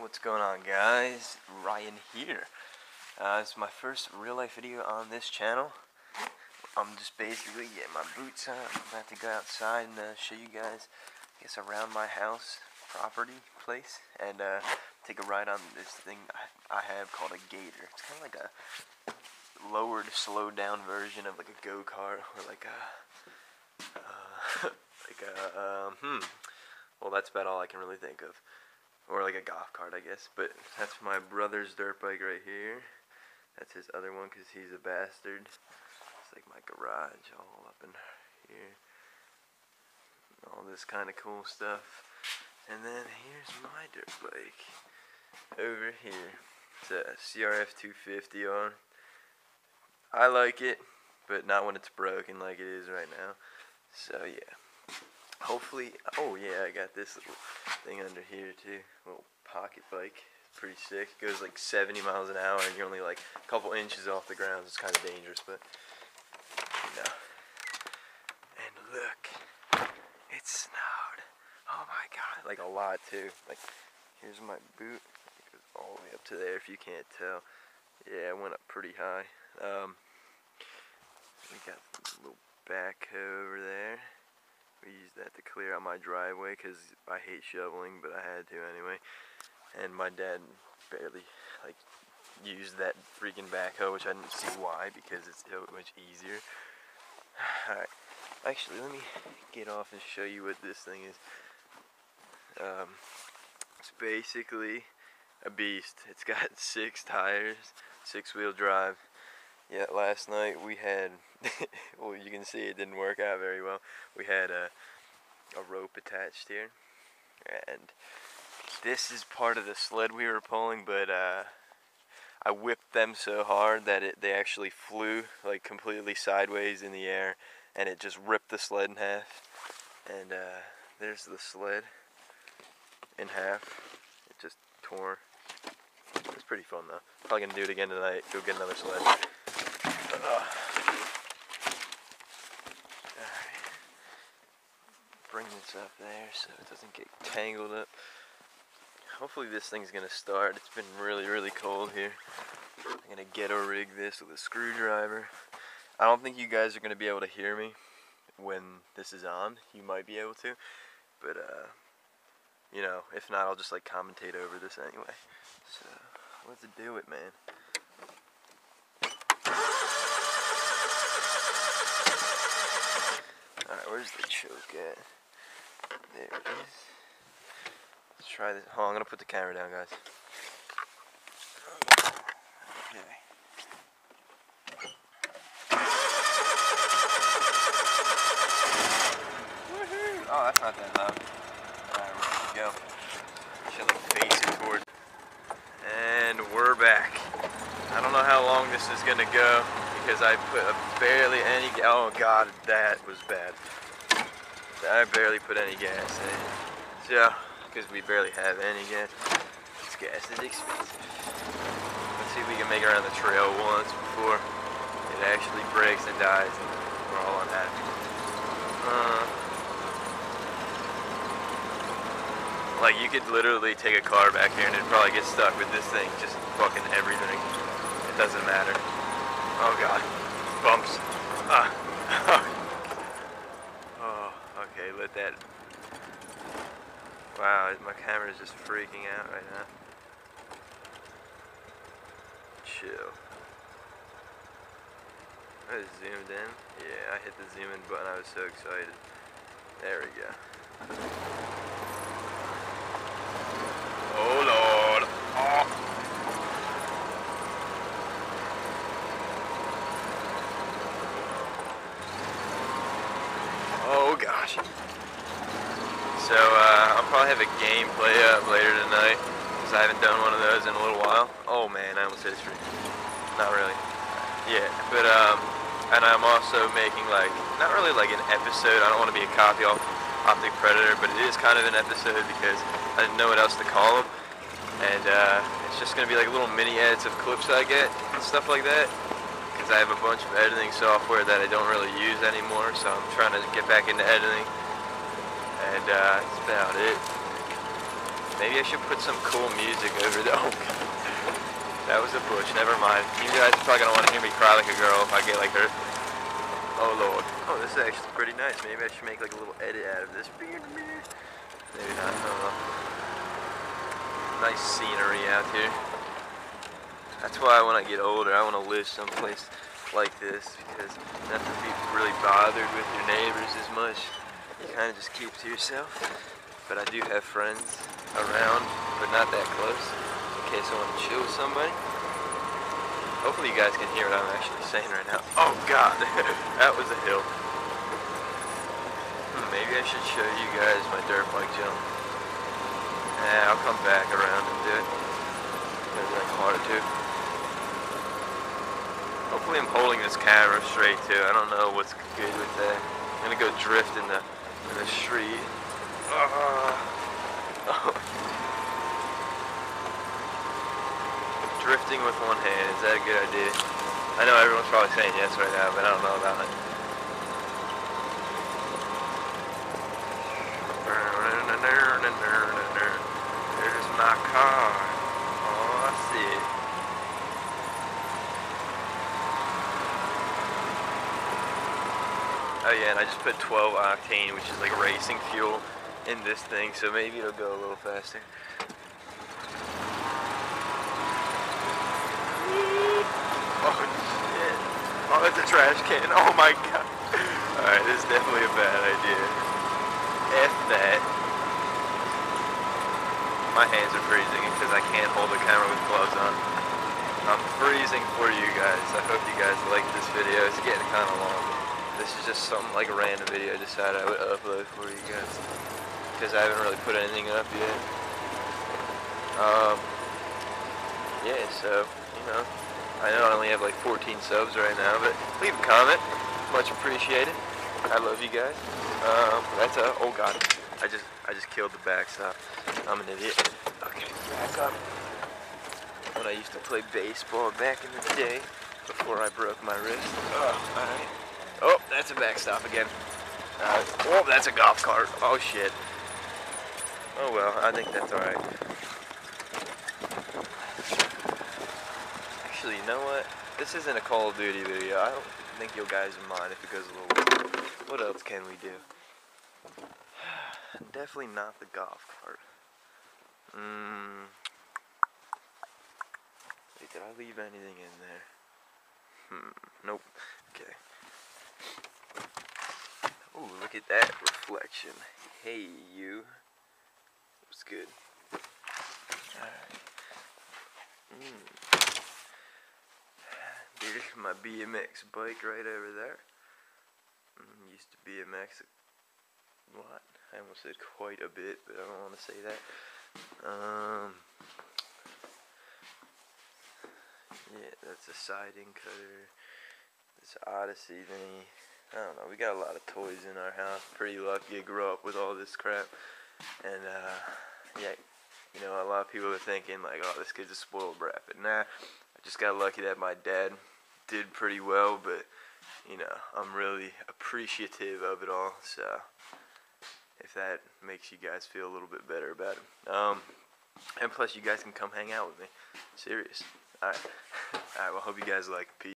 What's going on guys? Ryan here. Uh, it's my first real life video on this channel. I'm just basically getting my boots on. I'm about to go outside and uh, show you guys, I guess, around my house, property, place, and uh, take a ride on this thing I, have called a Gator. It's kind of like a lowered, slowed down version of like a go-kart or like a, uh, like a, um, hmm. Well, that's about all I can really think of. Or like a golf cart, I guess. But that's my brother's dirt bike right here. That's his other one because he's a bastard. It's like my garage all up in here. All this kind of cool stuff. And then here's my dirt bike. Over here. It's a CRF 250 on. I like it, but not when it's broken like it is right now. So yeah. Hopefully, oh yeah, I got this little thing under here too. Little pocket bike. Pretty sick. It Goes like 70 miles an hour and you're only like a couple inches off the ground. It's kind of dangerous, but you know. And look, it snowed. Oh my god, like a lot too. Like, here's my boot. It goes all the way up to there if you can't tell. Yeah, it went up pretty high. Um, we got a little backhoe over there. We used that to clear out my driveway because I hate shoveling, but I had to anyway. And my dad barely like used that freaking backhoe, which I didn't see why because it's so much easier. Alright, actually, let me get off and show you what this thing is. Um, it's basically a beast. It's got six tires, six wheel drive. Yeah, last night we had well, you can see it didn't work out very well. We had a, a rope attached here, and this is part of the sled we were pulling, but uh, I whipped them so hard that it they actually flew like completely sideways in the air, and it just ripped the sled in half. And uh, there's the sled in half. It just tore. It's pretty fun though. Probably gonna do it again tonight. Go get another sled. Uh, bring this up there so it doesn't get tangled up. Hopefully this thing's gonna start. It's been really, really cold here. I'm gonna ghetto rig this with a screwdriver. I don't think you guys are gonna be able to hear me when this is on. You might be able to, but uh, you know, if not, I'll just like commentate over this anyway. So let's do it, man. Alright, where's the choke at? There it is. Let's try this. On, I'm gonna put the camera down, guys. Okay. Oh, that's not that loud. Alright, to go. Should face it towards. And we're back. I don't know how long this is gonna go because I put barely any. Gas oh god, that was bad. I barely put any gas in. So, because we barely have any gas. This gas is expensive. Let's see if we can make it around the trail once before it actually breaks and dies. And we're all unhappy. Uh, like you could literally take a car back here and it'd probably get stuck with this thing, just fucking everything. It doesn't matter. Oh god. Bumps. Ah. Oh, Okay, let that... Wow, my camera is just freaking out right now. Chill. I zoomed in. Yeah, I hit the zoom in button. I was so excited. There we go. Oh lord. Oh. Oh gosh. So uh, I'll probably have a gameplay up later tonight because I haven't done one of those in a little while. Oh man, I almost hit a tree. Not really. Yeah, but um, and I'm also making like not really like an episode. I don't want to be a copy off OpTic Predator, but it is kind of an episode because I didn't know what else to call them. And uh, it's just gonna be like little mini edits of clips that I get and stuff like that because I have a bunch of editing software that I don't really use anymore, so I'm trying to get back into editing, and uh, that's about it. Maybe I should put some cool music over the. Oh, That was a bush. Never mind. You guys are probably gonna want to hear me cry like a girl if I get like her. Oh lord. Oh, this is actually pretty nice. Maybe I should make like a little edit out of this. Maybe not. I don't know. Nice scenery out here. That's why when I get older, I want to live someplace like this because not to be really bothered with your neighbors as much. You kind of just keep to yourself. But I do have friends around, but not that close. In case I want to chill with somebody. Hopefully you guys can hear what I'm actually saying right now. Oh god, that was a hill. Hmm, maybe I should show you guys my dirt bike jump. Yeah, I'll come back around and do it. Hopefully I'm holding this camera straight too. I don't know what's good with that. I'm gonna go drift in the in the street. Uh, Drifting with one hand, is that a good idea? I know everyone's probably saying yes right now, but I don't know about it. There's my car. Oh, I see it. Oh yeah, and I just put 12 octane, which is like racing fuel, in this thing, so maybe it'll go a little faster. Oh shit. Oh, it's a trash can. Oh my god. Alright, this is definitely a bad idea. F that. My hands are freezing because I can't hold the camera with gloves on. I'm freezing for you guys. I hope you guys like this video. It's getting kind of long. This is just something like a random video I decided I would upload for you guys. Because I haven't really put anything up yet. Um, yeah, so, you know, I know I only have like 14 subs right now, but leave a comment. Much appreciated. I love you guys. Um, that's a, oh god, I just, I just killed the backstop. I'm an idiot. Okay, back up. When I used to play baseball back in the day, before I broke my wrist. Oh, alright. Oh, that's a backstop again. Uh, oh, that's a golf cart. Oh shit. Oh well, I think that's alright. Actually, you know what? This isn't a Call of Duty video. I don't think you guys mind if it goes a little weird. What else can we do? Definitely not the golf cart. Mmm. Wait, did I leave anything in there? Hmm. Nope. Okay. Ooh, look at that reflection. Hey, you. What's good? Mm. There's my BMX bike right over there. Mm, used to BMX a lot. I almost said quite a bit, but I don't want to say that. Um, yeah, that's a siding cutter. This Odyssey thingy. I don't know. We got a lot of toys in our house. Pretty lucky I grew up with all this crap. And uh, yeah, you know, a lot of people are thinking like, "Oh, this kid's a spoiled brat," but nah. I just got lucky that my dad did pretty well, but you know, I'm really appreciative of it all. So if that makes you guys feel a little bit better about it. Um, and plus, you guys can come hang out with me. Serious. All right. All right. Well, hope you guys like. Peace.